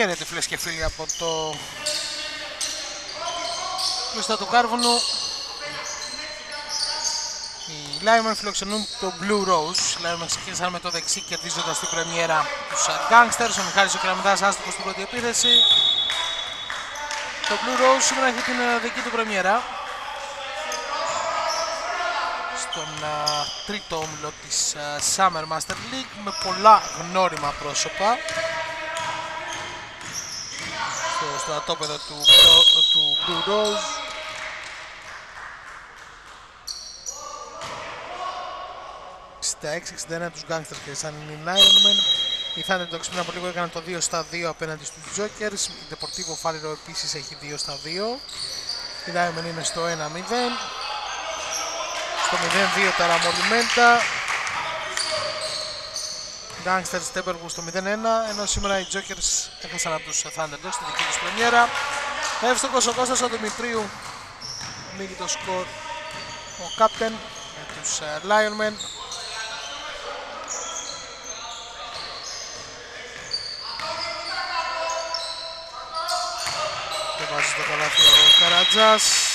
Χαίρετε φίλες και φίλοι από το κλειστό του Κάρβουνου. Οι Lyman φιλοξενούν το Blue Rose. Οι Lyman ξεκίνησαν με το δεξί κερδίζοντας την πρεμιέρα τους Gangsters. Ο Μιχάλης ο Κεραμιδάς άστοχος στην πρώτη επίθεση. Το Blue Rose σήμερα έχει την ε, δική του πρεμιέρα. Στον uh, τρίτο όμιλο της uh, Summer Master League με πολλά γνώριμα πρόσωπα στο στρατόπεδο του, του Blue Rose. Στα 6-61 τους Gangsters και σαν είναι οι Ironman. Οι Thunder Dogs πριν από λίγο έκαναν το 2 στα 2 απέναντι στους Jokers. Η Deportivo Fallero επίσης έχει 2 στα 2. Η Ironman είναι στο 1-0. Στο 0-2 τα Ραμολιμέντα. Gangsters Steppenwolf στο 0-1 ενώ σήμερα οι Jokers έχασαν από τους Thunderdogs στη δική τους πρεμιέρα. Εύστοχος ο Κώστας ο Δημητρίου ανοίγει το σκορ ο Captain για τους Lionmen. Και βάζει το καλάθι ο Καρατζάς.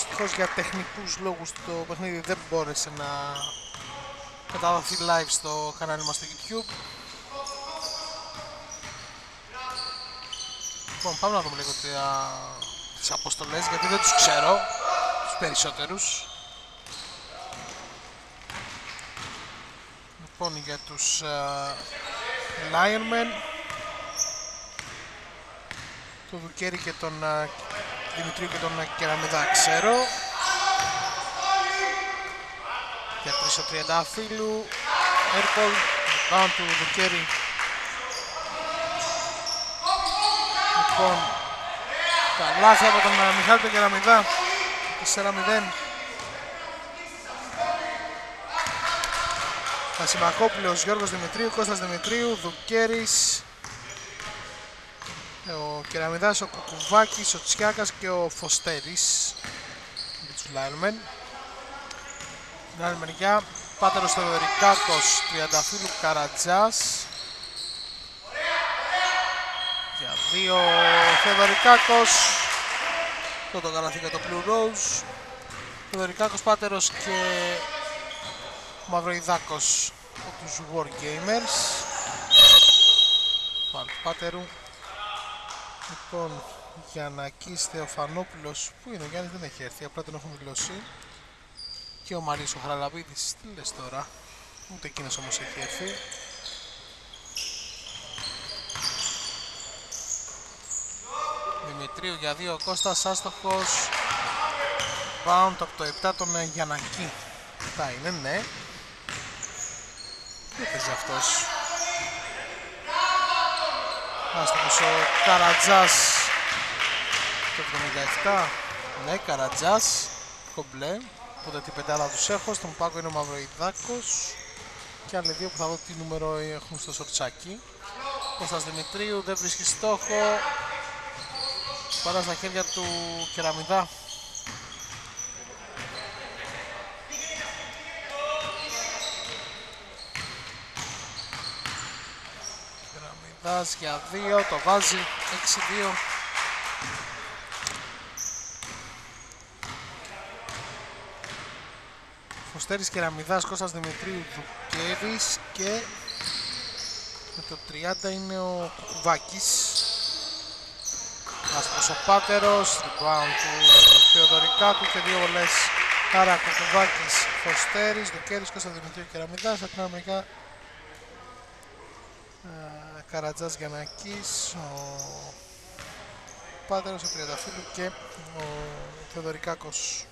Δυστυχώς για τεχνικούς λόγους το παιχνίδι δεν μπόρεσε να μεταδοθεί live στο κανάλι μας στο YouTube. Λοιπόν, πάμε να δούμε λίγο τα... τις αποστολές γιατί δεν τους ξέρω, τους περισσότερους. Λοιπόν, για τους uh, Lionmen, το Δουκέρι και τον uh, Δημητρίου και τον Κεραμιδά ξέρω. Για τρεις ο Τριαντάφυλλου. Έρκολ. Πάνω του Δουκέρι. Λοιπόν. Καλάθι από τον Μιχάλη τον Κεραμιδά. 4-0. Βασιμακόπουλος, Γιώργος Δημητρίου, Κώστας Δημητρίου, Δουκέρης, ο Κεραμιδάς, ο Κουκουβάκης, ο Τσιάκας και ο Φωστέρης για τους Λάιλμεν. Στην άλλη μεριά, Πάτερος Θεοδωρικάκος, Τριανταφύλου Καρατζάς. Για δύο Θεοδωρικάκος. Πρώτο καλαθί για το Blue Rose. Θεοδωρικάκος, Πάτερος και Μαυροϊδάκος από τους Wargamers. Πάτερου. Λοιπόν, Γιαννακής Θεοφανόπουλος, πού είναι ο Γιάννης δεν έχει έρθει, απλά τον έχουν δηλώσει. Και ο Μαρής ο Χαραλαμπίδης, τι λες τώρα, ούτε εκείνος όμως έχει έρθει. Δημητρίου για δύο, Κώστας άστοχος. Bound από το 7 τον Γιαννακή. Θα είναι, ναι. Τι έπαιζε αυτός; Άστοχος ο Καρατζάς το 77. Ναι, Καρατζάς. Κομπλέ. Οπότε την πεντάδα τους έχω. Στον Πάκο είναι ο Μαυροϊδάκος. Και άλλοι δύο που θα δω τι νούμερο έχουν στο σορτσάκι. Κώστας Δημητρίου δεν βρίσκει στόχο. Πάρα στα χέρια του Κεραμιδά. Κεραμιδάς για 2, το βάζει 6-2. Φωστέρης Κεραμιδάς, Κώστας Δημητρίου Δουκέρης και με το 30 είναι ο Κουβάκης. Άσπρος ο Πάτερος, rebound του Θεοδωρικάκου και δύο βολές. Άρα Κουκουβάκης, Φωστέρης, Δουκέρης, Κώστας Δημητρίου Κεραμιδάς. Από την Αμερικά Καρατζάς Γιαννακής, ο Πάτερος, ο Τριανταφύλου και ο Θεοδωρικάκος.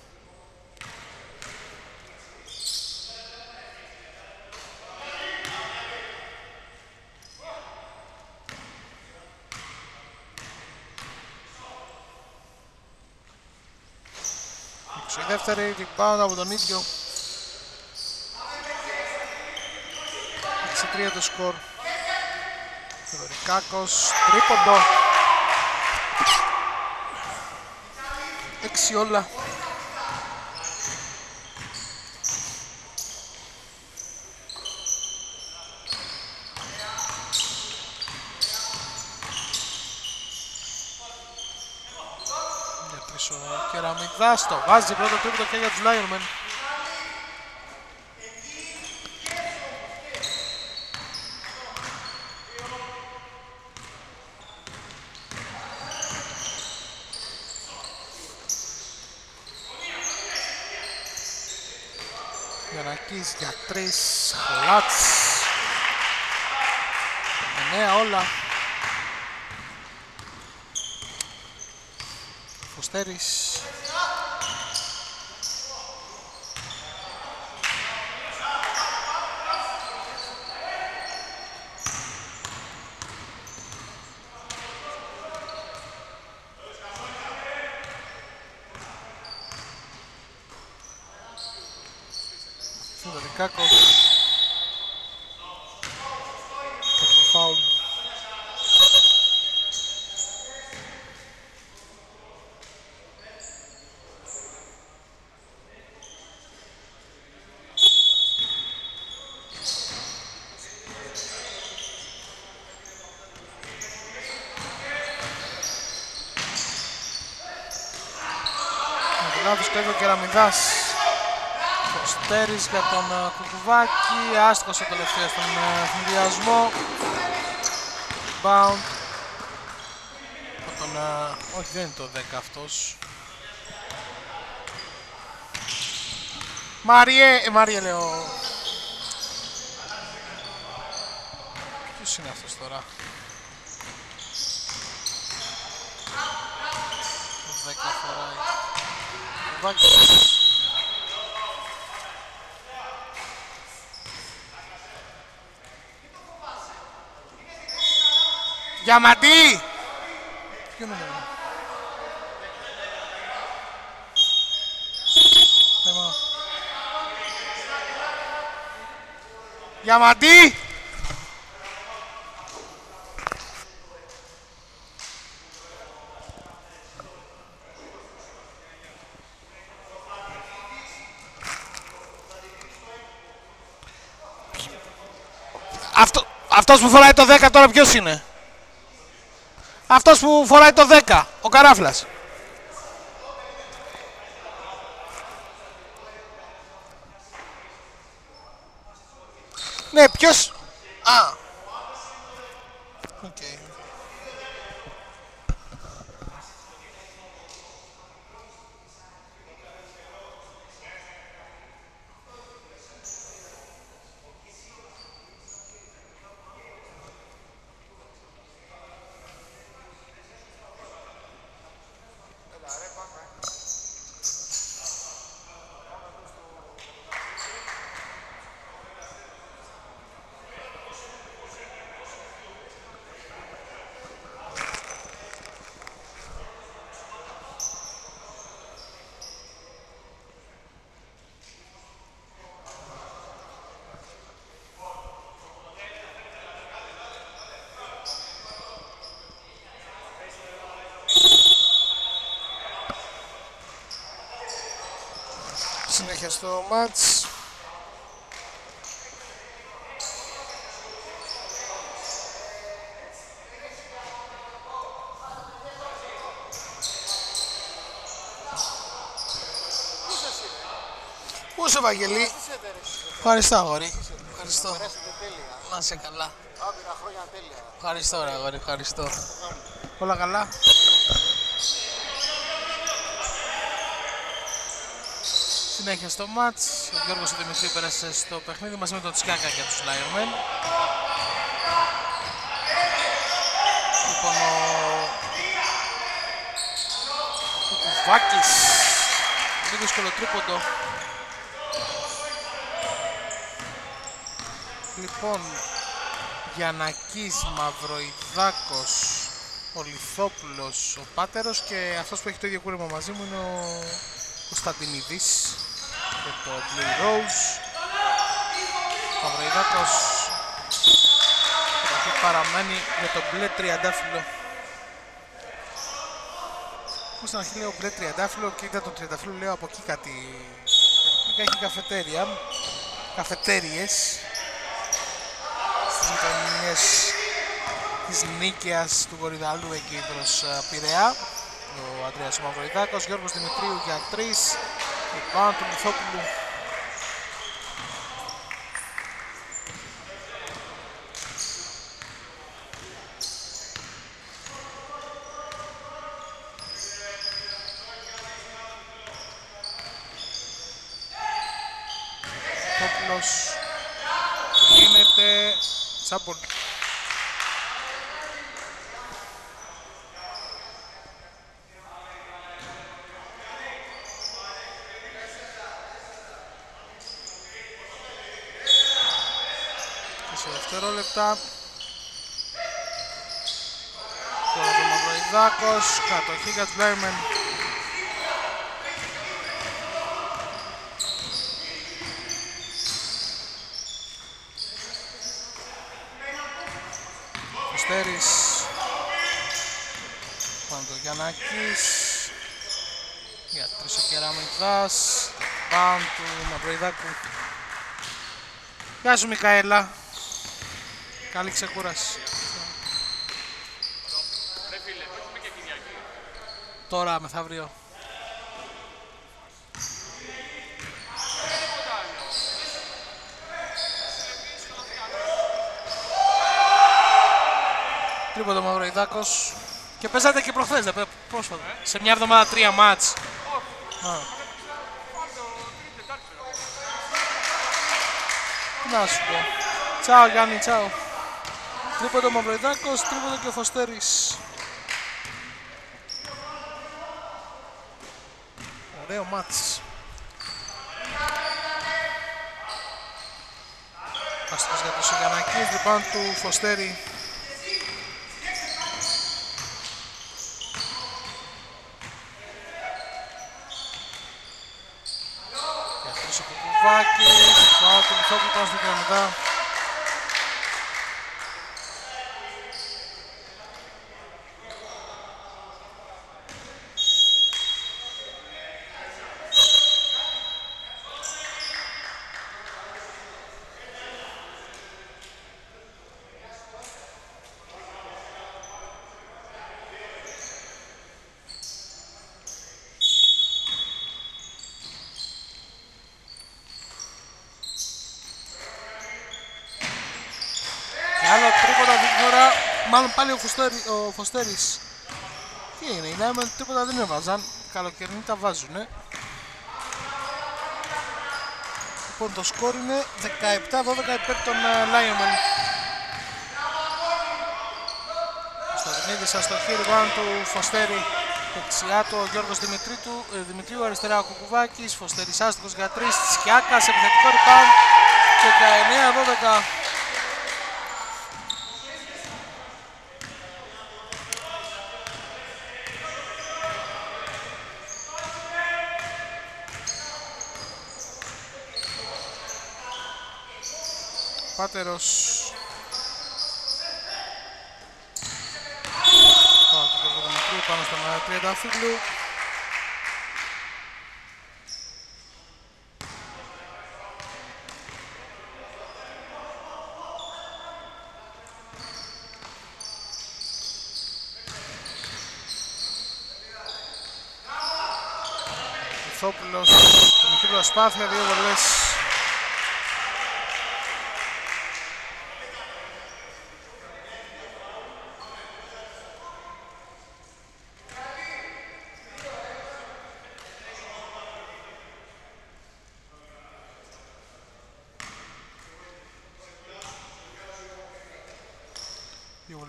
Η δεύτερη rebound από τον ίδιο 6-3 το σκορ Θεοδωρικάκος, τρίποντο. Έξι όλα. Κεραμιδάς στο βάζει πρώτο τρίποντο και για τους Lionmen. Με την λάθος και ο Κεραμιδάς. Κωστέρης για τον ε, Κουκουβάκη, άστοχος ο τελευταίος στον ε, συνδυασμό. Bound. Από τον, ε, όχι δεν είναι το 10 αυτός. Μάριε, ε, Μάριε λέω. Ποιος είναι αυτός τώρα; Το 10 φοράει. Κουκουβάκης. Διαμαντή! Ποιο νούμερο είναι; Θέμα. Διαμαντή! Αυτό, αυτός που φοράει το 10 τώρα ποιος είναι; Αυτός που φοράει το 10, ο Καράφλας. Ναι, ποιος... Α. Οκ. Συνέχεια στο μάτς. Πού είσαι Βαγγελή; Ευχαριστώ αγόρι. Ευχαριστώ. Να είσαι καλά. Ευχαριστώ ρε αγόρι, ευχαριστώ. Όλα καλά; Συνέχεια στο μάτς. Ο Γιώργος ο Δημητρή πέρασε στο παιχνίδι μαζί με τον Τσιάκα για τους Λάιρμεν. Λοιπόν, ο... ο Κουβάκης. Πολύ δύσκολο τρίποντο. Λοιπόν, Γιανακής, Μαυροϊδάκος, ο Λιθόπουλος, ο Πάτερος και αυτός που έχει το ίδιο κούρεμα μαζί μου είναι ο Κωνσταντινίδης και το Blue Rose. Μαυροϊδάκος έχει παραμένει για το μπλε τριαντάφυλλο. Που στην αρχή λέω μπλε τριαντάφυλλο και είδα το τριαντάφυλλο λέω από εκεί κάτι... Έχει καφετέρια, καφετέριες στις γειτονιές της Νίκαιας του Κορυδαλού εκεί προς uh, Πειραιά. ο Αντρέας Μαυροϊδάκος, Γιώργος Δημητρίου για 3, πάνω του Μηθόπουλου. Μηθόπουλος γίνεται Τσάμπολ. σε δευτερόλεπτα. Τώρα το Μαυροϊδάκος, κατοχή για τους Μπέρμεν. Κωστέρης. Πάνω το Γιαννάκης. Για τρεις ο Κεραμιδάς. Πάνω του Μαυροϊδάκου. Γεια σου Μικαέλα. Καλή ξεκούραση. Τώρα μεθαύριο. Τρίποντο Μαυροϊδάκος. Και παίζατε και προχθές, δεν πρόσφατα. Σε μια εβδομάδα τρία μάτς. Α. Τι να σου πω. Τσάω Γιάννη, τσάω. Τρίποντο Μαυροϊδάκος, τρίποντο και ο Φωστέρης. Ωραίο μάτς. Άστος για το Σιγανακή, λοιπόν του Φωστέρη. Για τρεις ο Κουκουβάκης, φάω του Μηθόπουλου πάνω στην Καναδά. Και άλλο τρίποτα φορά, μάλλον πάλι ο, Φωστέρη, ο Φωστέρης. Τι είναι, οι Λάιμεν τίποτα δεν έβαζαν, καλοκαιρινοί τα βάζουνε. Λοιπόν το σκορ είναι 17-12 υπέρ των Λάιμεν. Σταδινίδης αστοχή ριμπάν του Φωστέρη. Δεξιά του ο Γιώργος Δημητρίου, ε, Δημητρίου, αριστερά ο Κουκουβάκης, Φωστέρης άστοχος για 3, Σκιάκας, επιθετικό ριμπάν, 19-12. Πάτερος. Πάω του Γιώργο Δημητρίου πάνω στον ε, Τριανταφύλλου. Μηθόπουλος, το μικρή προσπάθεια, δύο βολές.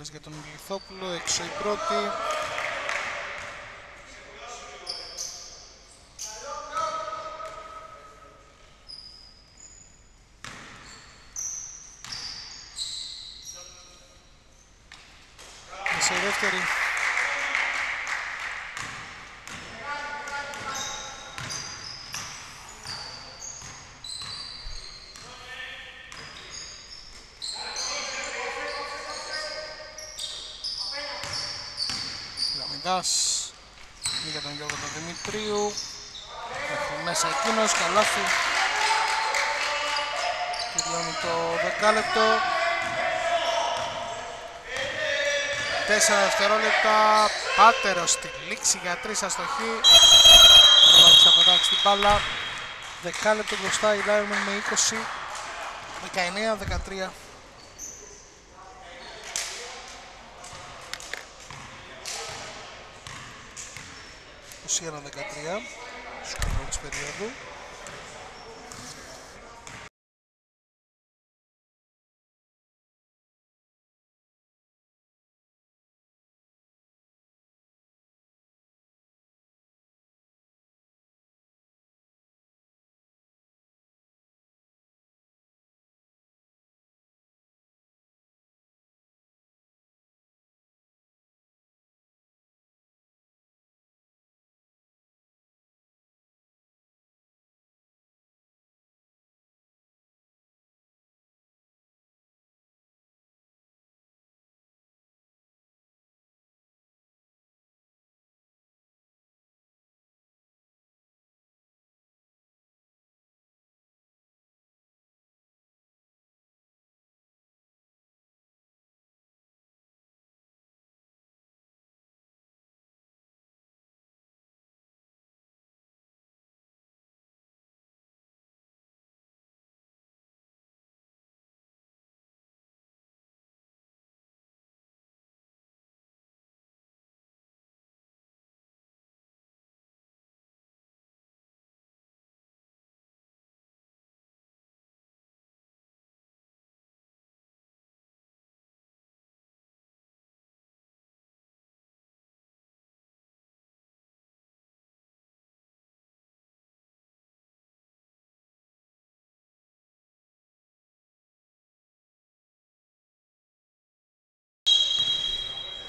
Δύο βολές για τον Λιθόπουλο, έξω η πρώτη. Μέσα η δεύτερη. Λαμιδάς για τον Γιώργο τον Δημητρίου Έχει μέσα εκείνος, καλάθι Τελειώνει το δεκάλεπτο 4 δευτερόλεπτα Πάτερος στη λήξη για τρεις αστοχή. Θα πατάξει την μπάλα. Δεκάλεπτο μπροστά η Λάιρμεν με 20. 19-13. Σιέρα 13 σκοπό της περίοδου.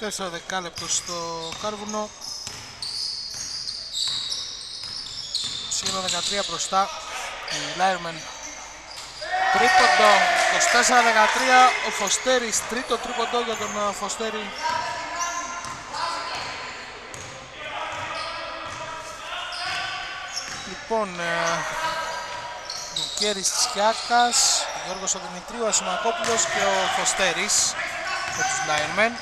Τέσσερα δεκάλεπτο στο κάρβουνο. Σήμερα 13 μπροστά. Η Λάιρμεν. Τρίποντο. 24-13. Ο Φωστέρης. Τρίτο τρίποντο για τον Φωστέρη. Λοιπόν, ε, Λουκέρης Τσιάκας, ο Γιώργος ο Δημητρίου, ο Ασημακόπουλος και ο Φωστέρης για τους Λάιρμεν.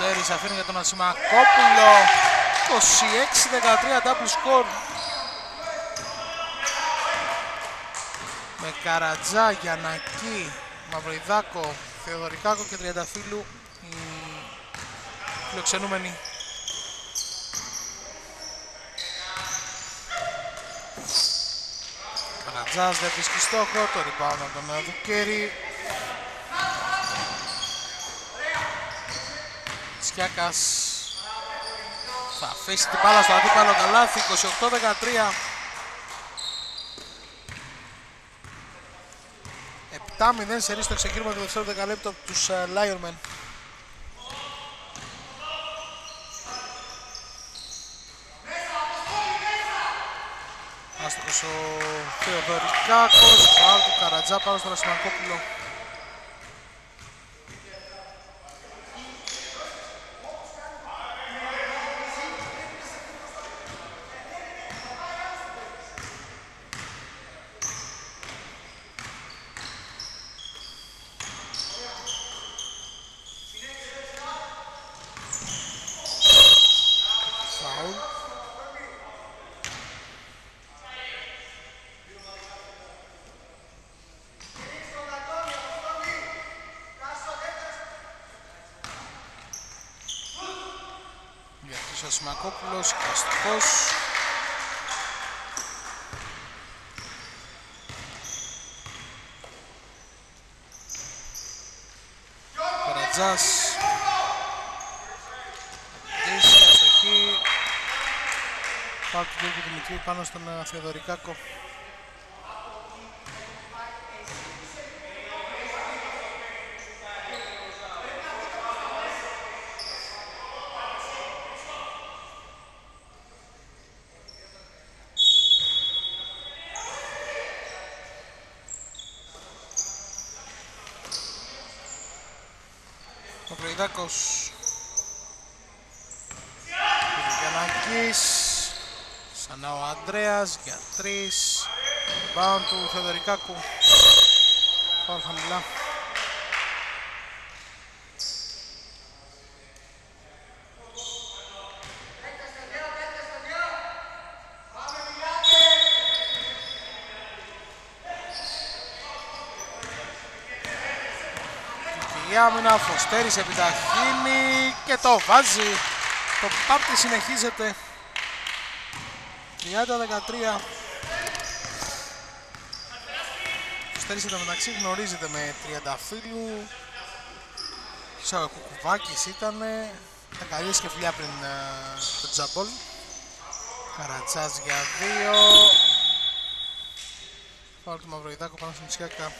Αστέρης αφήνει για τον Ασημακόπουλο 26-13 double score. Με Καρατζά, Γιανακή, Μαυροϊδάκο, Θεοδωρικάκο και Τριανταφύλου οι φιλοξενούμενοι. Καρατζάς δεν βρίσκει στόχο, το rebound από τον Δουκέρη Κιάκας θα αφήσει την μπάλα στο αντίπαλο καλάθι 28-13 7-0 σε στο ξεκίνημα του δεύτερου δεκαλέπτου από τους uh, Άστοχος ο Θεοδωρικάκος, φάουλ του Καρατζά πάνω στον Ασημακόπουλος. Σιμακόπουλος, Καστικός. Καρατζάς. Δύση, αστοχή. Πάω του Γιώργου Δημητρίου πάνω στον ε, Θεοδωρικάκο. του Θεοδωρικάκου. Φάουλ χαμηλά. άμυνα, Φωστέρης επιταχύνει και το βάζει. Το πάρτι συνεχίζεται. 30-13. Φωστέρης εδώ μεταξύ γνωρίζεται με 30 φίλου. Ξέρω, Κουκουβάκης ήτανε. Τα καλή και φιλιά πριν uh, το τζαμπόλ. Καρατσάς για δύο. Φάουλ του Μαυροϊδάκου πάνω στην Τσιάκα.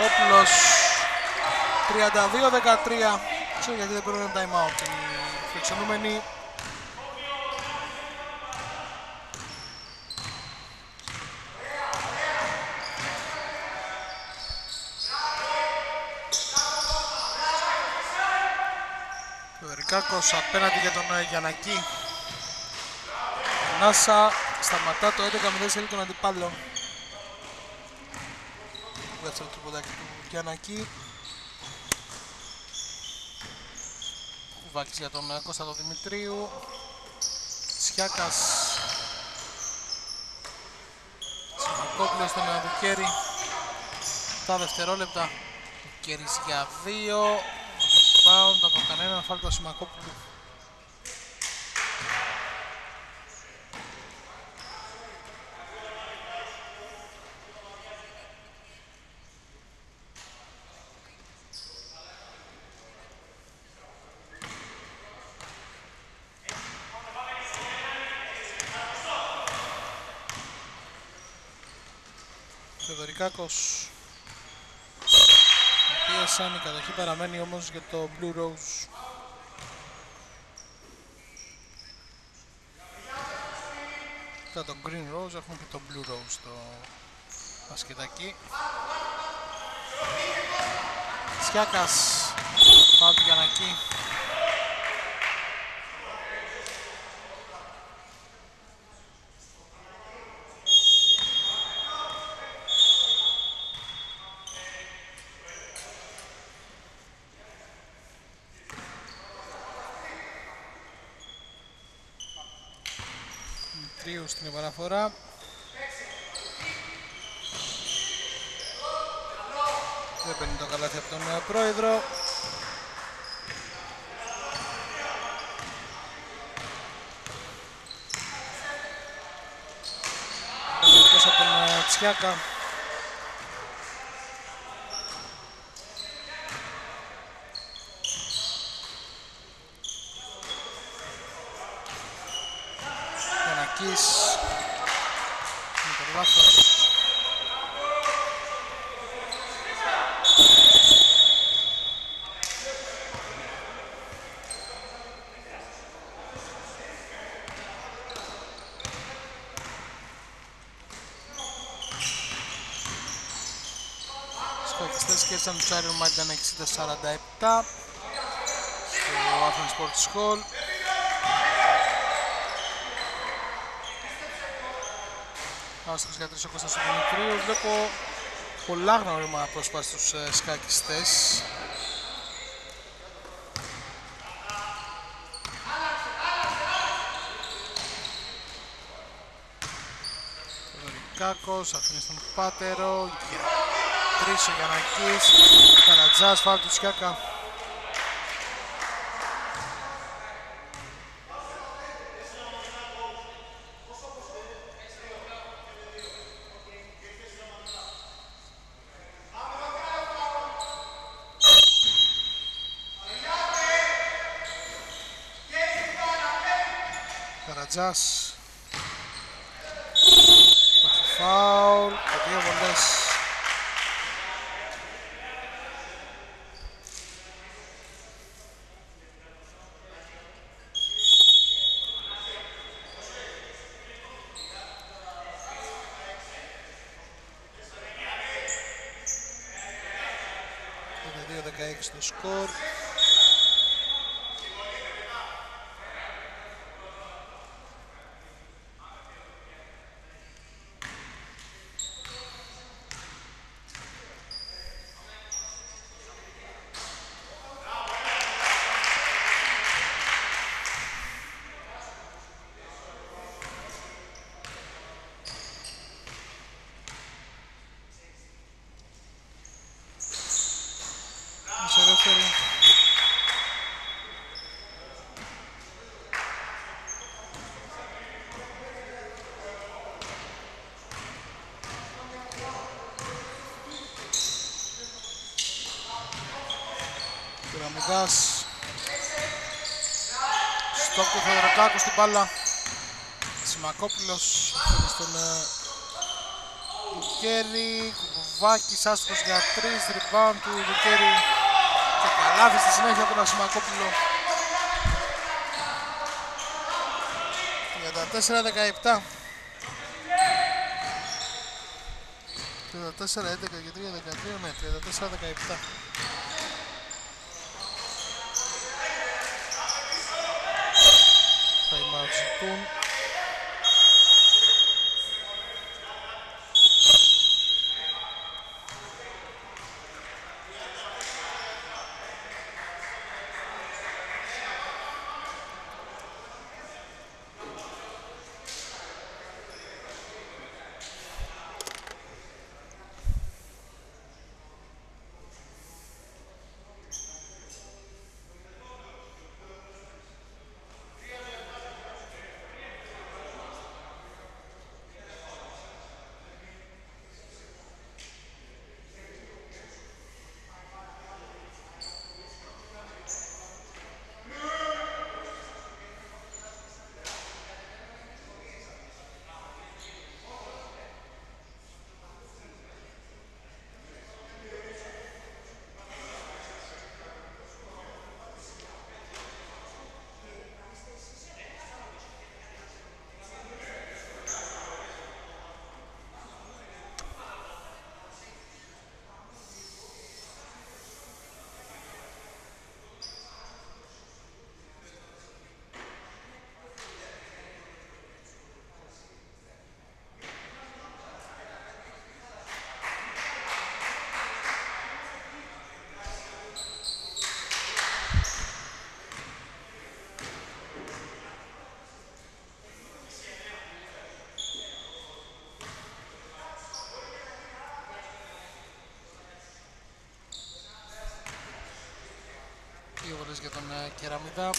Σιμακόπουλος 32-13 Ξέρω γιατί δεν παίρνουν time out οι φιλοξενούμενοι. Ρικάκος απέναντι για τον ε, Γιανακή. Νάσα σταματά το 11-0 τον αντιπάλων δεύτερο τρίποντάκι του Γιαννακή. Κουβάκης για τον Κώστατο Δημητρίου. Σιάκας. Σιμακόπουλος στον Νεοδουκέρη. Τα δευτερόλεπτα. Κέρις για δύο. Rebound από κανέναν φάλτο Σιμακόπουλου. Θεοδωρικάκος πίεσαν, η κατοχή παραμένει όμως για το Blue Rose. Μετά το Green Rose έχουμε και το Blue Rose το μπασκετάκι. Σιάκας, πάω του Γιανακή. Δημητρίου στην επαναφορά. Δεν παίρνει το καλάθι από τον νέο πρόεδρο. Εκτός από τον Τσιάκα. Γιανακής με το λάθος Σκοπιστές κέρδισαν τους Iron Man ήταν 60-47 στο Athens Sports Hall Άστρος για τρεις ο Κώστας του Δημητρίου. Βλέπω πολλά γνώριμα πρόσωπα στους ε, σκακιστές. Κάκος, αφήνει στον Πάτερο, για τρεις ο Γιαννακής, Καρατζάς, φάουλ του Σιάκα. Καρατζάς. Υπάρχει φάουλ, και δύο βολές. 52-16 το σκορ. Σε δεύτερη. Πυραμιδάς. Στόκο Θεοδωροκάκου στην μπάλα. Σιμακόπουλος αφήνει στον ε, Λουκέρι. Κουμπουβάκης άστοχος για 3. Rebound του Λουκέρι. Και καλάθι στη συνέχεια από τον Ασημακόπουλο. 34-17. 34-11 και 3-13, ναι, 34-17. Δύο βολές για τον ε, Κεραμίδα.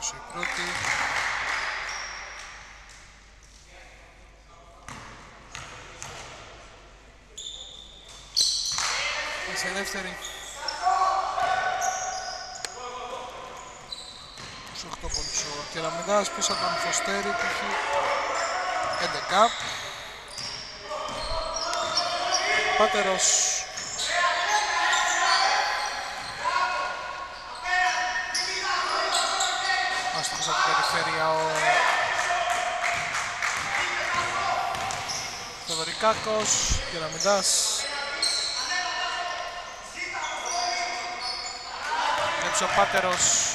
Σε πρώτη. Και σε δεύτερη. 28 πόντους ο Κεραμιδάς πίσω από τον Φωστέρη που έχει 11. Πάτερος. Άστοχος από την περιφέρεια ο Θεοδωρικάκος, Κεραμιδάς Έξω ο Πάτερος. Ταχύνει ο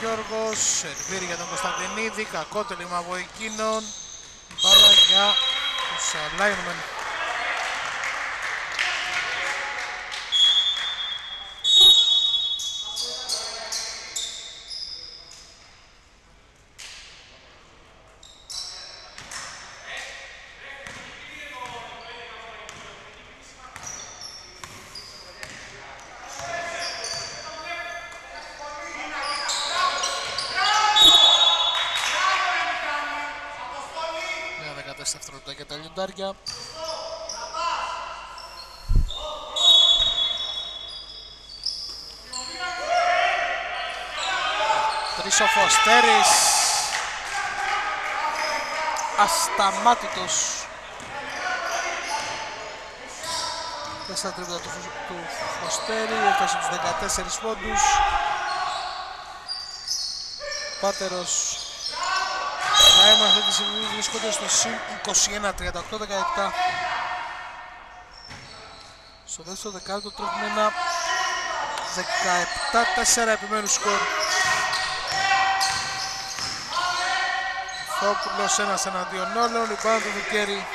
Γιώργος, σερβίρει για τον Κωνσταντινίδη, κακό τελείμα από εκείνον. Μπάλα για τους alignment. Μια 14 δευτερόλεπτα για τα λιοντάρια. Τρεις ο Φωστέρης. Ασταμάτητος. Τέσσερα τρίποτα του, Φου- του Φωστέρη, έφτασε τους 14 πόντους. Πάτερος. Λάιμα αυτή τη στιγμή βρίσκονται στο συν 21, 38-17. Στο δεύτερο δεκάλεπτο τρέχουμε ένα 17-4 επιμένους σκορ. Θόπουλος ένας εναντίον όλων, λιμπάνω το Δικέρι.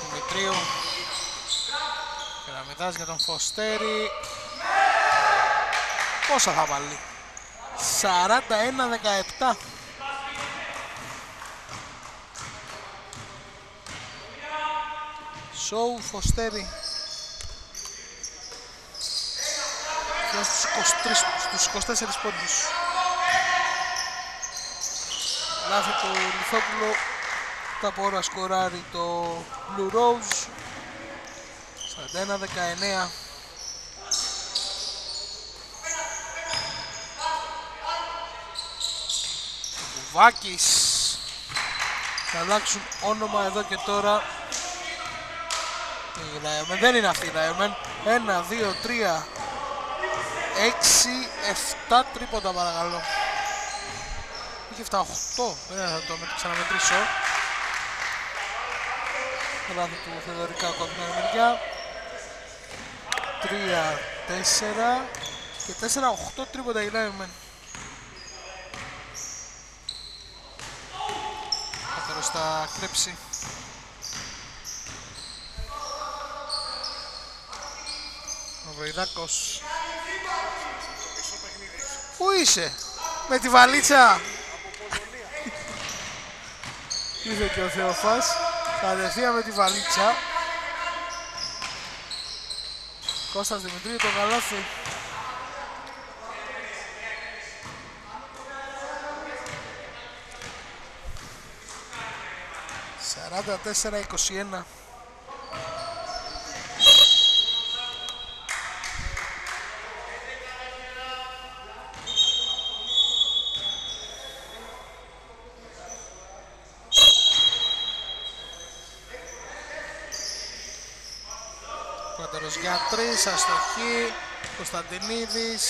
Δημητρίου. Κεραμιδάς για τον Φωστέρη. Πόσα θα βάλει. 41-17. Σόου Φωστέρη. Και στους 23, στους 24 πόντους. Λάθη του Λιθόπουλου. Τα πόρα σκοράρει το Blue Rose. 41-19. Βάκης θα αλλάξουν όνομα εδώ και τώρα. Η Λάιομεν δεν είναι αυτή η Λάιομεν 1, 2, 3 6, 7 τρίποτα παρακαλώ. Είχε 7, 8 δεν θα το ξαναμετρήσω λάθη του Θεοδωρικά από την άλλη μεριά. 3, 4 και 4, 8 τρίποτα η Λάιομεν θα κλέψει. Ο Βοηδάκος. Πού είσαι, με τη βαλίτσα. Ήρθε και ο Θεοφάς, κατευθείαν με τη βαλίτσα. Κώστας Δημητρίου το καλάθι. 44-21. Πάτερος για 3, αστοχή, Κωνσταντινίδης,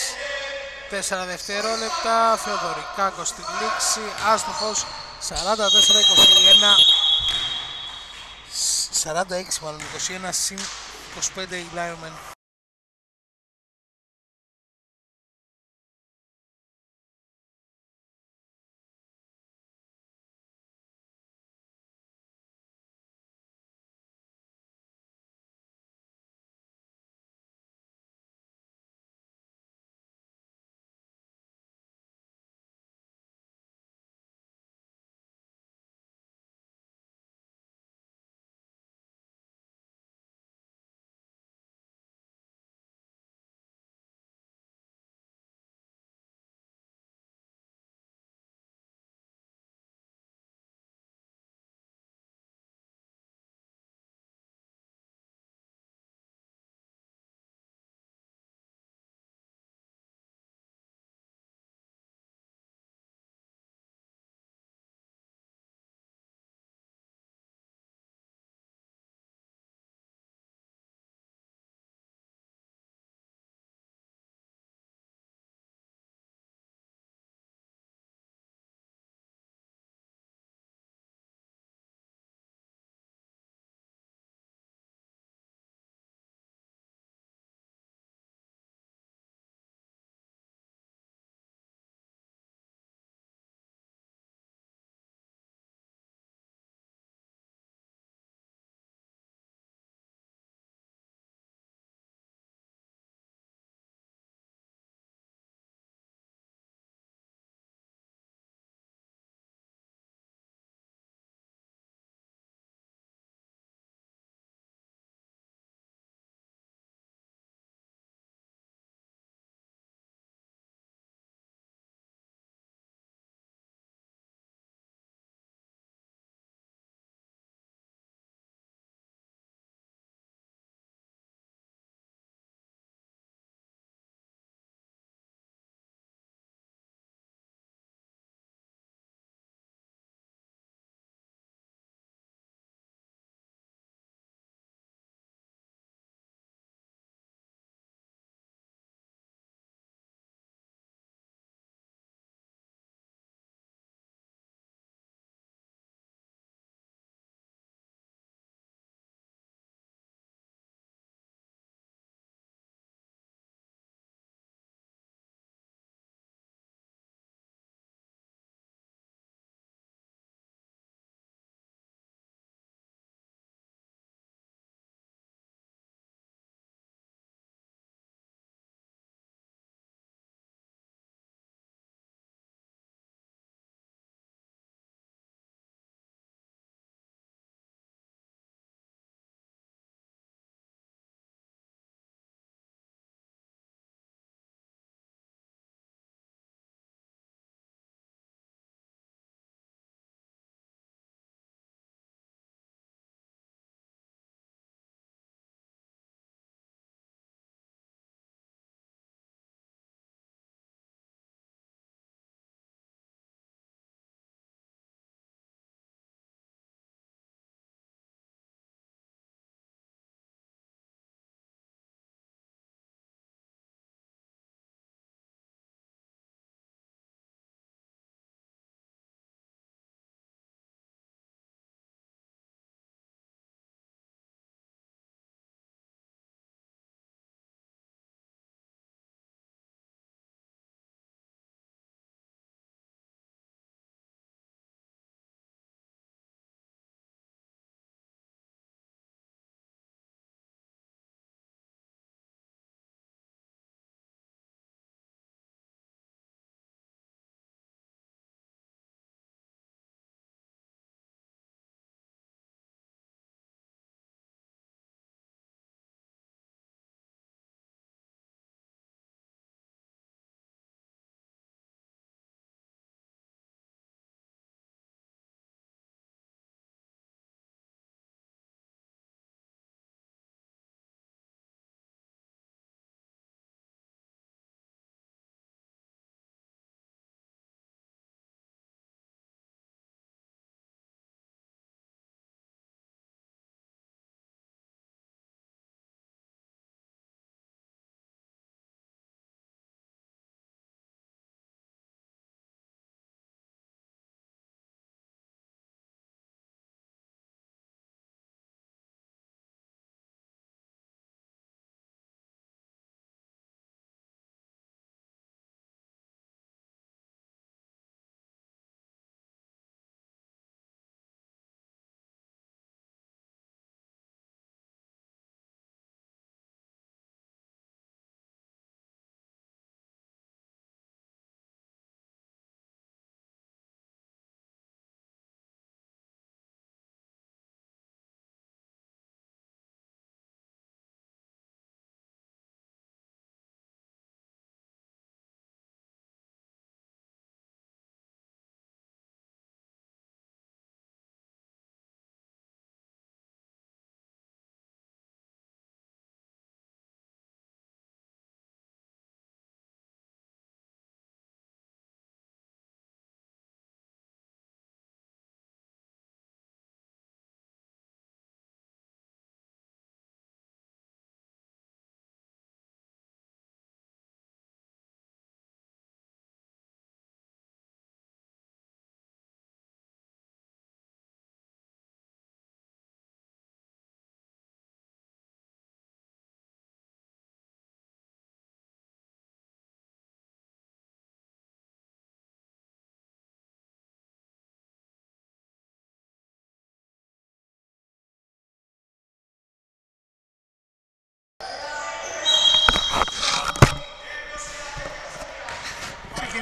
4 δευτερόλεπτα, Θεοδωρικάκος στη λήξη, άστοχος, 44-21. 46 μάλλον 21 συν 25 η Lion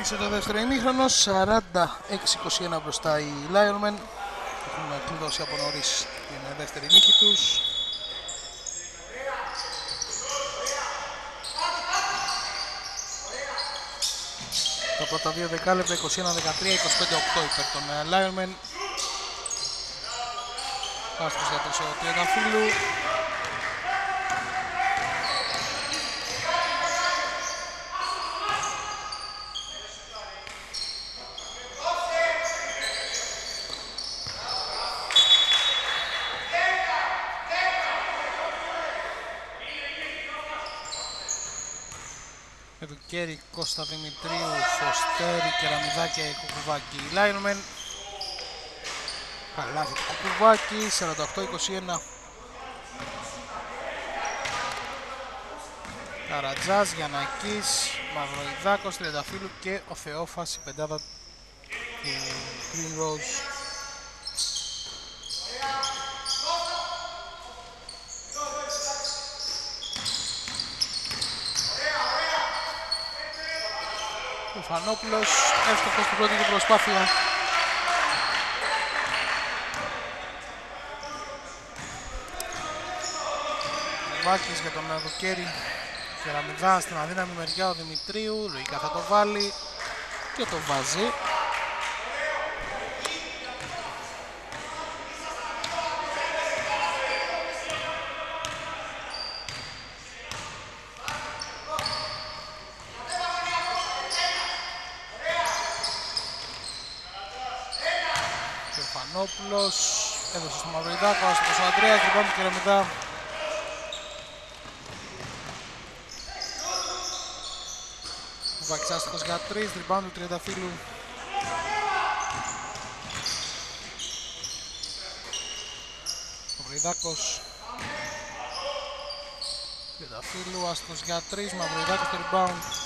Ξεκίνησε το δεύτερο ημίχρονο, 46-21 μπροστά οι Lionmen. Έχουν κλειδώσει από νωρίς την δεύτερη νίκη τους. Τα πρώτα δύο δεκάλεπτα 21-13, 25-8 υπέρ των ε, Lionmen. Πάστος για το Τριανταφύλου. Κέρι, Κώστα Δημητρίου, Φωστέρη, Κεραμιδάκη, Κουκουβάκη, Λάινομεν. Καλάθι του Κουκουβάκη, 48-21. Καρατζάς, Γιανακής, Μαυροϊδάκος, Τριανταφύλου και ο Θεόφας, η πεντάδα του Green Rose. Φανόπουλος, εύστοχος στην πρώτη του προσπάθεια. Βάκης για τον Δοκέρη. Κεραμιδά στην αδύναμη μεριά ο Δημητρίου. Λογικά θα το βάλει και το βάζει. Στεφανόπουλος έδωσε στο Μαυριδάκο, άστοχος ο Αντρέας, λοιπόν και Κεραμιδά. Ο Βάκης άστοχος για 3, rebound του Τριανταφύλου. Μαυριδάκος. Τριανταφύλου, άστοχος για 3, Μαυριδάκος το rebound.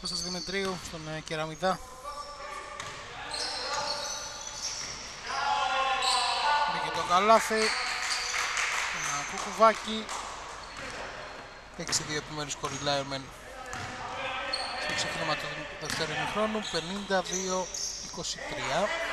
Κώστας Δημητρίου στον ε, Κεραμιδά. Μπήκε το καλάθι. Ένα κουκουβάκι. 6-2 επιμέρους κοριλάιρμεν στο ξεκίνημα του δεύτερου ημιχρόνου. 52-23.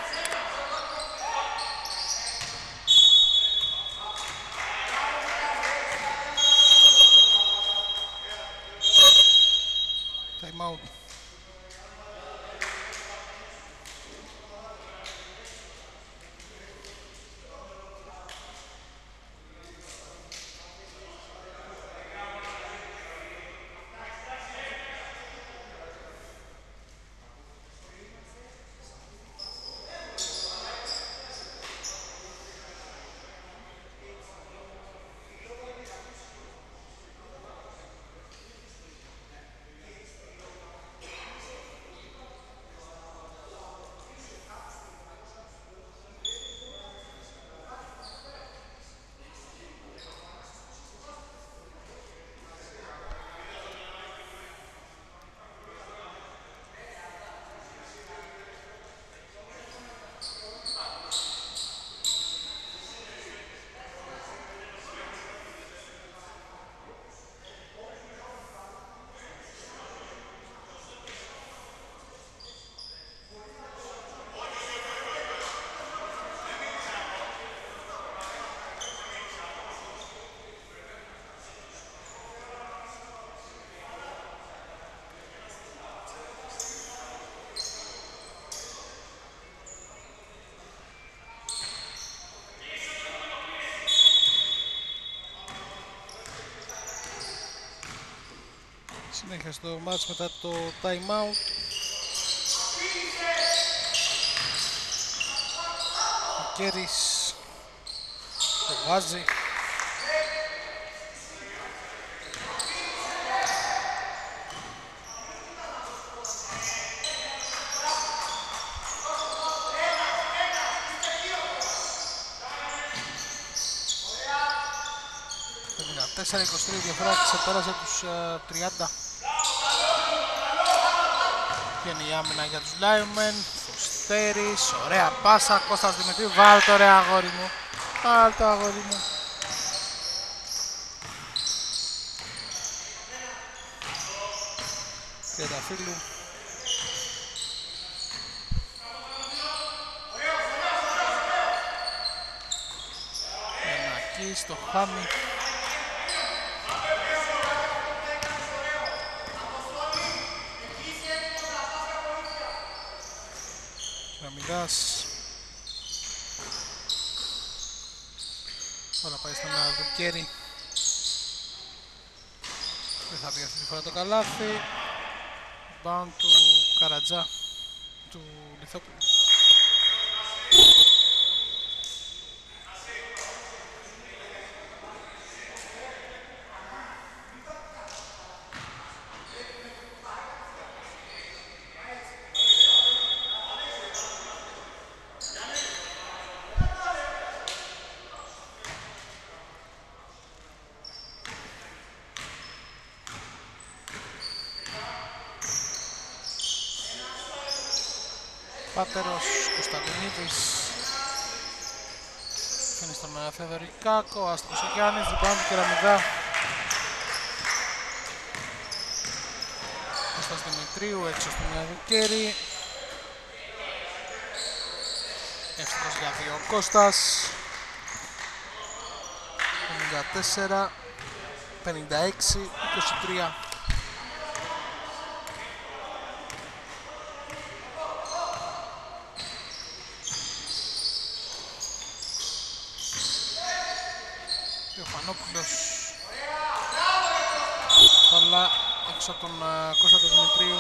συνέχεια στο μάτς μετά το time out. Ο Κέρις το βάζει. Τέσσερα 23 διαφορά ξεπέρασε τους ε, τριάντα. 30 Βγαίνει η άμυνα για τους Λάιμεν. Φωστέρης, ωραία πάσα. Κώστας Δημητρίου, βάλ το ωραία αγόρι μου. Βάλ το αγόρι μου. Τριανταφύλλου. Ενακή στο χάμι. Κραμιδάς. Όλα πάει στον Δουκέρι. Δεν θα πει αυτή τη φορά το καλάθι. Bound του Καρατζά, του Λιθόπουλου. Πάτερος, Κωνσταντινίδης. Φαίνει στον Φεδωρικάκο, άστρος ο Γιάννης, rebound του Κεραμιδά Κώστας Δημητρίου, έξω στον Ιαδουκέρη Εύστοχος για δύο ο Κώστας 54 56 23 Ιωφανόπουλος Καλά έξω από τον uh, Κώστα του Δημητρίου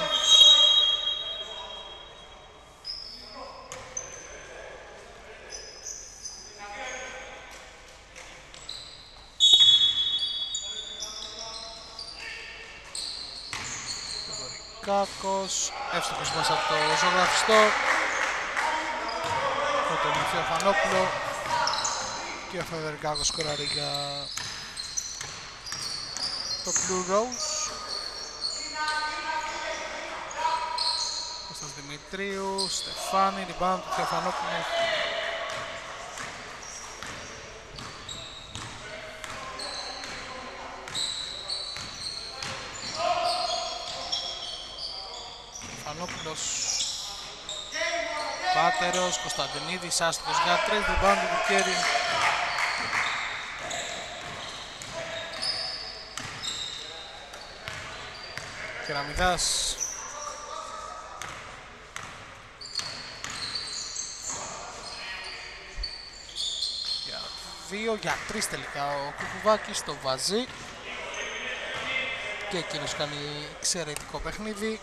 Κάκος, εύστοχος μέσα από το ζωγραφιστό με τον Θεοφανόπουλο και ο Φεδερικάκος σκοράρει για το Blue Rose. Κώστας Δημητρίου, Στεφάνη, rebound του Θεοφανόπουλου Στεφανόπουλος Πάτερος, Κωνσταντινίδης, άστοχος για τρεις, rebound του Κέρι. Κεραμιδάς. Για δύο, για τρεις τελικά ο Κουκουβάκης το βάζει. Και εκείνος κάνει εξαιρετικό παιχνίδι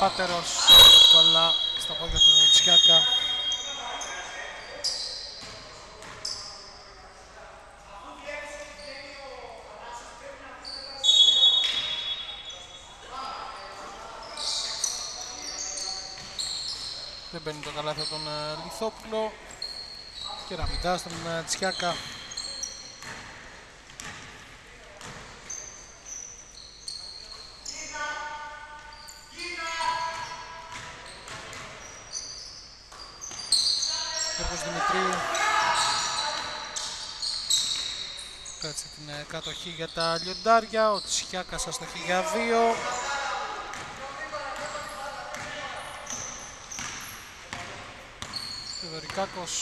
Πάτερος, κολλά στα πόδια του Τσιάκα. Δεν μπαίνει το καλάθι από τον uh, Λιθόπουλο. Και Ραμιδά στον uh, Τσιάκα. Γιώργος Δημητρίου Κάτσε την ε, κατοχή για τα λιοντάρια, ο Τσιάκας αστοχή για δύο. Θεοδωρικάκος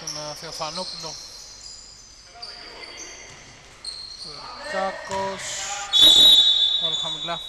τον ε, Θεοφανόπουλο. Θεοδωρικάκος, όλο χαμηλά.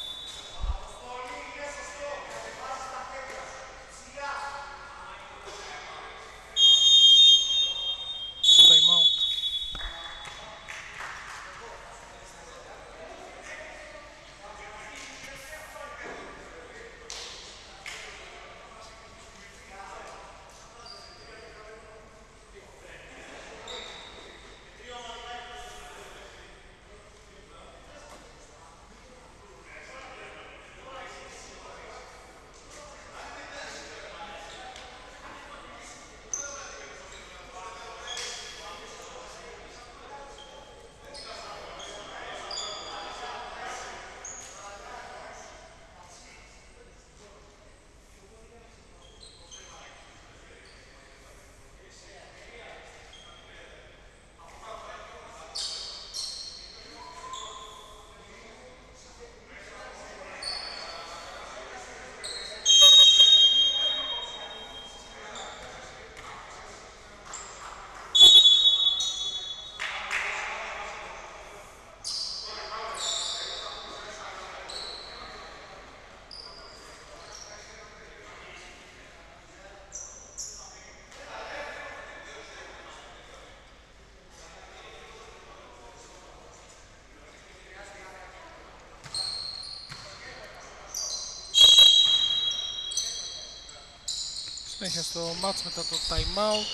Συνέχεια στο μάτς μετά το time out.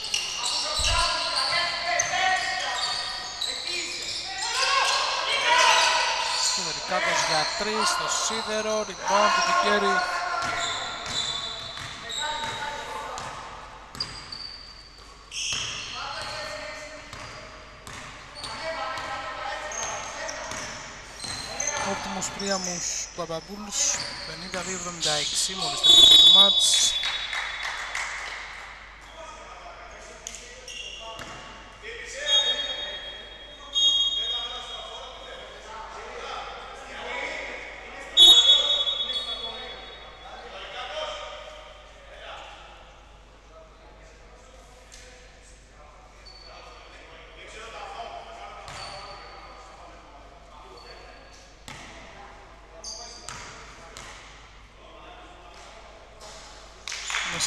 Σιδερικάκος για 3 στο σίδερο, rebound του Δικέρη. Όπτιμος Πρίαμους Μπαμπαμπούλους 52-76 μόλις τελειώσει το μάτς.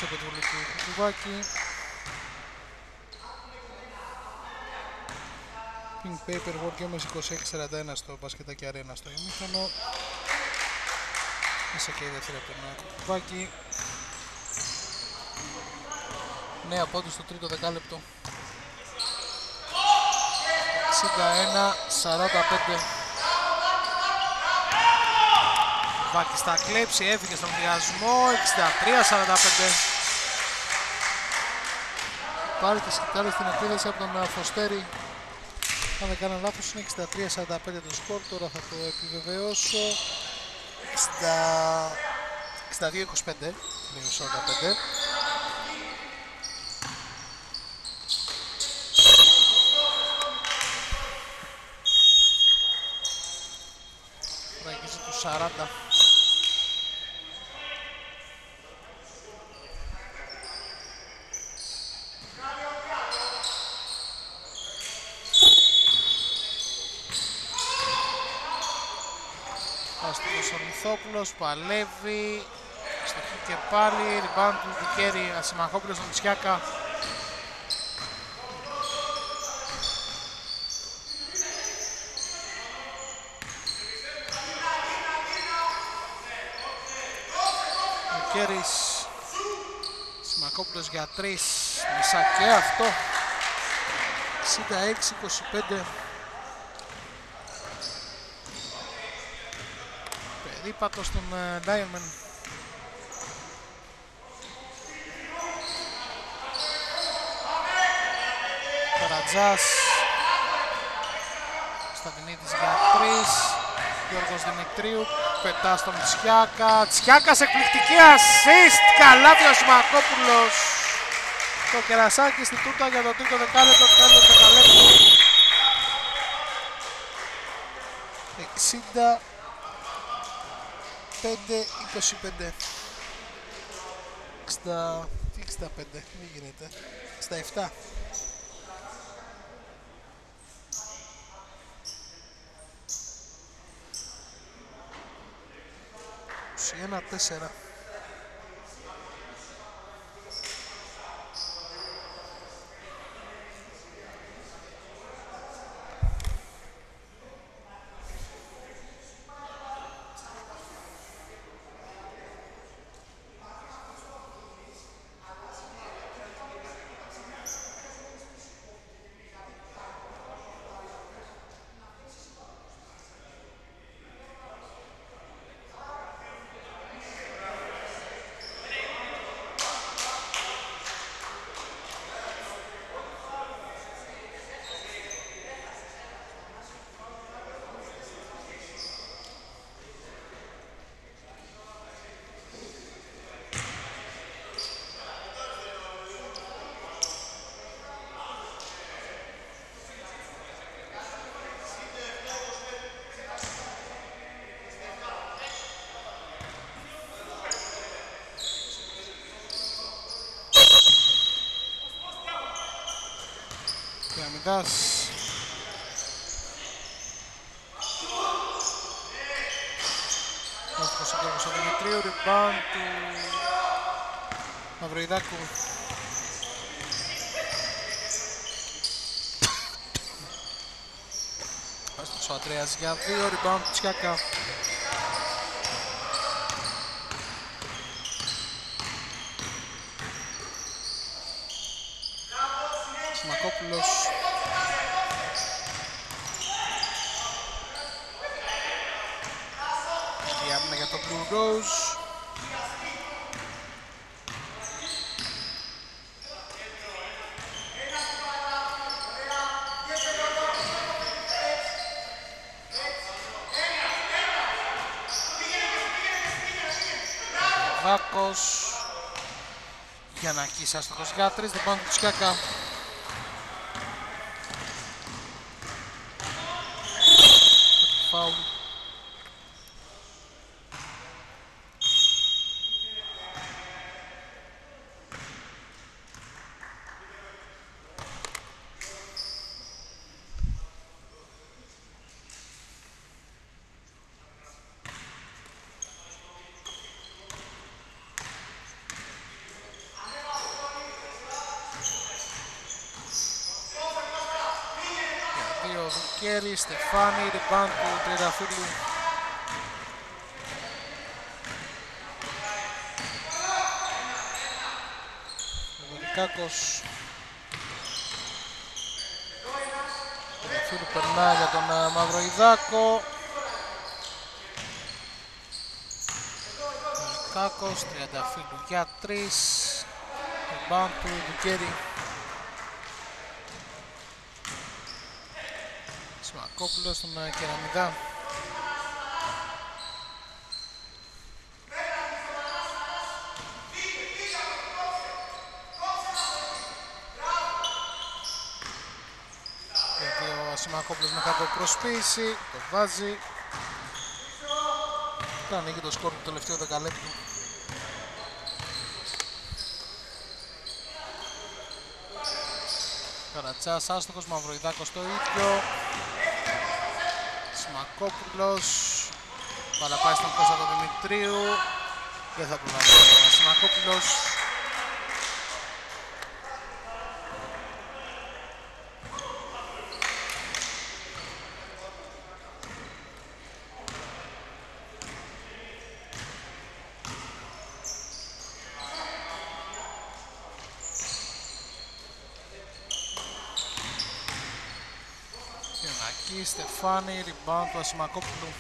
Μέσα από το του κουκουβάκι. Pink Paper War 2.26-41 στο μπασκετάκι αρένα στο ημίχρονο. Μέσα και η δεύτερη από τον κουκουβάκι. Νέα πόντους στο τρίτο δεκάλεπτο. 61-45. Βάκης θα κλέψει, έφυγε στον βιασμό, 63-45. Πάρει τη σκητάλη στην επίδεση από τον Φωστέρη. Αν δεν κάνω λάθος είναι 63-45 το σκορ, τώρα θα το επιβεβαιώσω. 62-25, λίγο 45. Τραγίζει του 40. Αστικός Ορνηθόπουλος, παλεύει, στοχή και πάλι, rebound του Δικέρη, Ασημαχόπουλος στον Τσιάκα. Δικέρης, Σημακόπουλος για 3, μισά και αυτό. 66-25. Περίπατο στον ε, Diamond. Καρατζάς. Σταγνίδης για 3. Γιώργος Δημητρίου. Πετά στον Τσιάκας. Τσιάκας εκπληκτική assist. Καλάθι ο Σιμακόπουλος. Το κερασάκι στη τούτα για το τρίτο δεκάλεπτο. Τέλος δεκαλέπτου. 60 5-25 60... Τι 65, μην γίνεται. 67 21 4 Αμυντάς. Εύκος ο του Δημητρίου, rebound του Μαυροϊδάκου. Άστος ο Αντρέας για δύο, rebound του Τσιάκα. Σμακόπουλος. Διάμυνα για το Blue Rose. Βάκος για να αγγίσει άστοχος για τρεις, δεν πάνε του Τσιάκα. Φάουλ. Για δύο Δουκέρι, Στεφάνη, rebound του Τριανταφύλου. Βελικάκος. Τριανταφύλου περνάει για τον ε, Μαυροϊδάκο. Βελικάκος, Τριανταφύλου για τρεις. Rebound του Δουκέρι. Σμακόπουλος στον ε, Κεραμιδά. Γιατί ο Σιμακόπουλος με κάτω προσποίηση, το βάζει. Το ανοίγει το σκορ του τελευταίου δεκαλέπτου. Καρατσάς, άστοχος, Μαυροϊδάκος το ίδιο. Σιμακόπουλος. Μπαλά πάει στον Κώστα του Δημητρίου. Δεν θα προλάβει ο Σιμακόπουλος. Γιανακή, Στεφάνη, rebound του Ασημακόπουλου.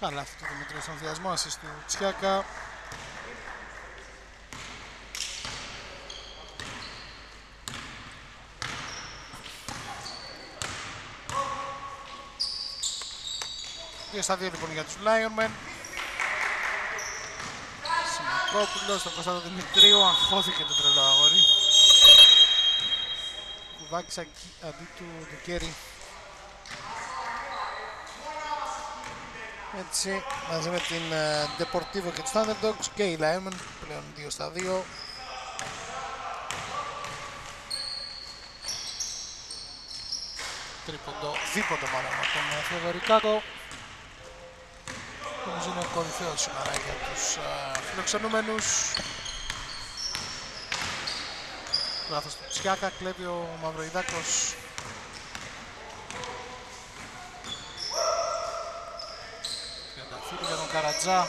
Καλά αυτό το Δημητρίου στον ενθουσιασμό, assist του Τσιάκα. Δύο στα δύο λοιπόν για τους Lionmen. Σιμακόπουλος, τον Κωνσταντο Δημητρίου, αγχώθηκε το τρελό αγόρι. Κουβάκης ακ- αντί του Ντουκέρι. Έτσι, μαζί με την ε, Deportivo και τους Thunderdogs και οι Lionmen πλέον 2 στα 2. Τρίποντο, δίποντο μάλλον από τον ε, Θεοδωρικάκο. Νομίζω είναι κορυφαίος σήμερα για τους ε, φιλοξενούμενους. Λάθος του Τσιάκα, κλέβει ο Μαυροϊδάκος. Τριανταφύλλου για τον Καρατζά.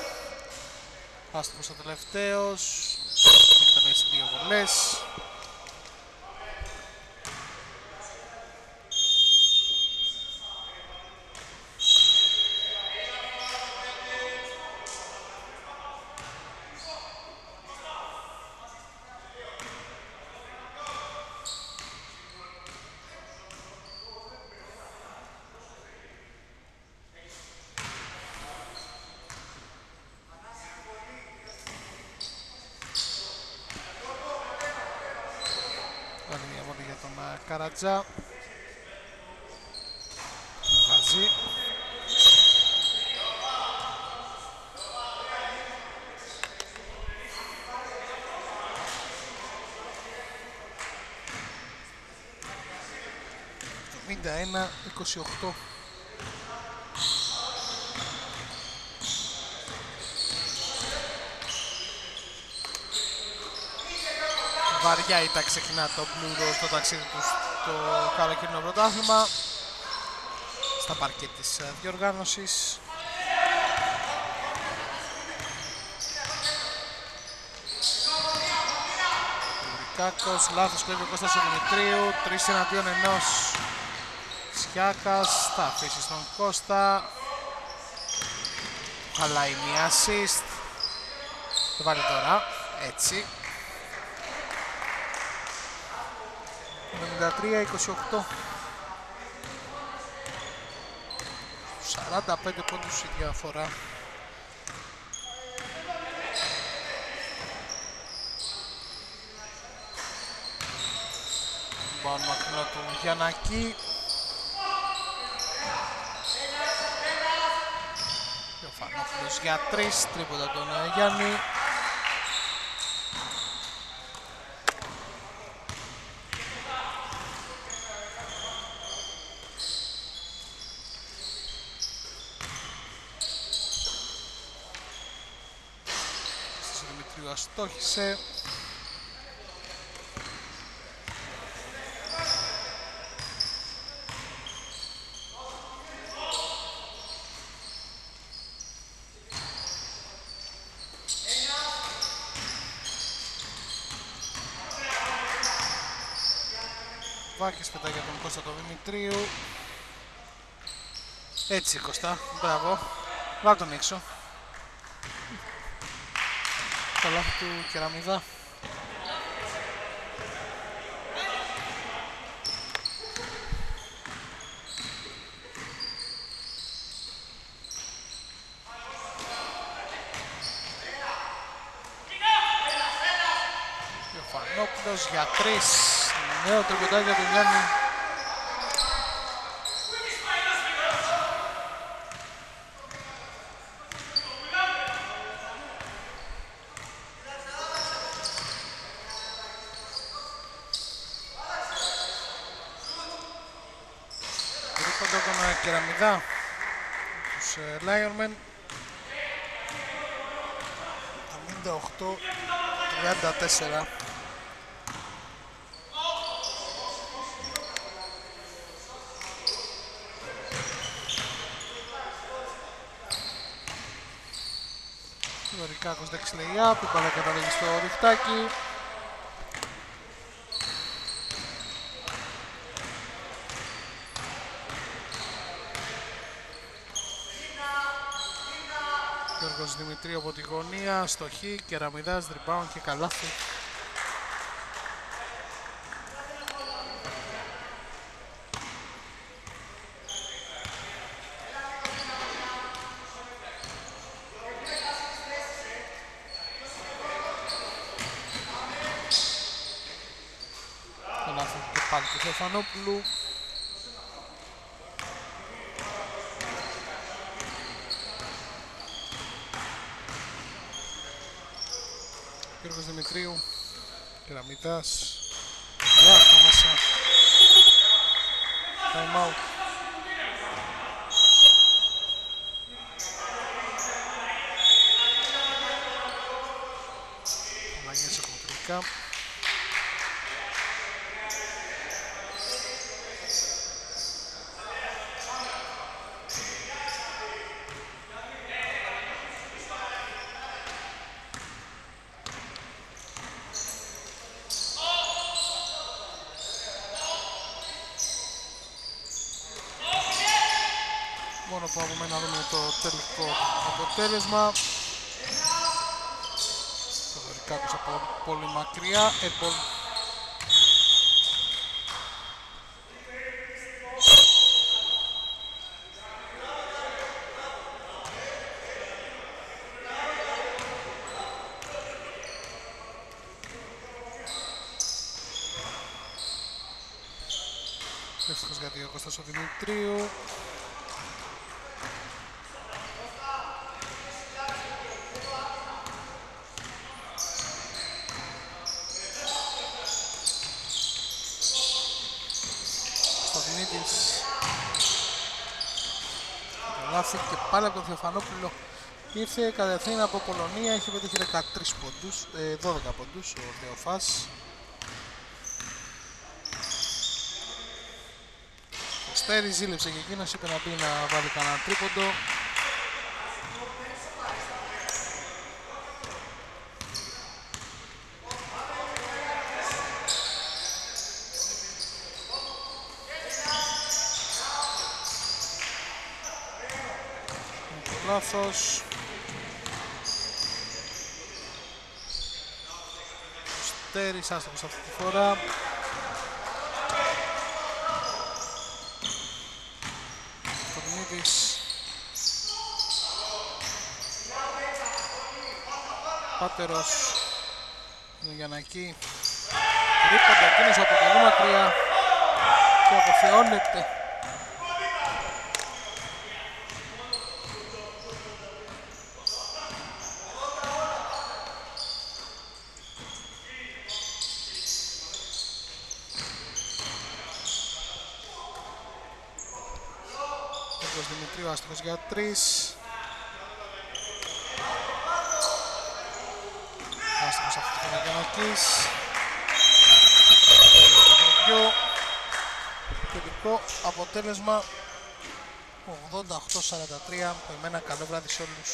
Άστοχος ο τελευταίος. Έχει τελέσει δύο βολές. Κάνει μια βολή για τον α, Καρατζά. Βάζει. Εβδομήντα ένα, 28. βαριά ήττα ξεκινά το Blue Rose στο ταξίδι τους στο καλοκαιρινό πρωτάθλημα στα παρκέ της ε, διοργάνωσης. Κάκος, λάθος κλέβει ο Κώστας ο Δημητρίου, τρεις εναντίον ενός. Σιάκας, θα αφήσει στον Κώστα. Χαλάει μία assist. Το βάλει τώρα, έτσι. 73-28. 45 πόντους η διαφορά. Μπάουν μακρινό του Γιαννάκη. Και ο Φανόφιλος για τρεις, τρίποτα τον ε, Γιάννη. Δημητρίου αστόχησε. Βάκης πετάει για τον Κώστα τον Δημητρίου. Έτσι Κώστα, μπράβο. Βάλ τον έξω. Το λάθη του Κεραμίδα. Και ο Φανόπουλος για τρεις. Νέο τριποντάκι για τον Γιάννη. Τρίποντο τον ε, Κεραμιδά. Τους ε, Lionmen. 58-34. Δωρικάκος δεξι lay-up, η μπάλα καταλήγει στο ριχτάκι. Γιώργος Δημητρίου από τη γωνία, στοχή, κεραμιδάς, rebound και καλάθι. Καλάθι και πάλι του Θεοφανόπουλου. Γιώργος Δημητρίου, Κεραμιτάς, καλά αυτό μέσα. Time out. Αλλαγές εκμετρικά. Μόνο που από μένα δούμε το τελικό αποτέλεσμα. Το Δωρικάκος από πολύ μακριά. Airball. Εύστοχος για δύο Κώστας ο Δημητρίου. Στοδινίδης Λάθη και πάλι από τον Θεοφανόπουλο ήρθε κατευθείαν από Πολωνία, είχε πετύχει 13 πόντους, ε, 12 πόντους ο Θεοφάς. Ο Στέρης ζήλεψε και εκείνος, είπε να πει να βάλει κανένα τρίποντο. Λάθος. Στέρης άστοχος αυτή τη φορά. Κορνίδης. Πάτερος. Γιανακή. Ρίποντα εκείνος από πολύ μακριά και αποθεώνεται. Νίκος Δημητρίου άστοχος για τρεις. Άστοχος αυτή τη φορά Γιαννακής. Τέλος του παιχνιδιού. Τελικό αποτέλεσμα 88-43. Εμένα καλό βράδυ σε όλους.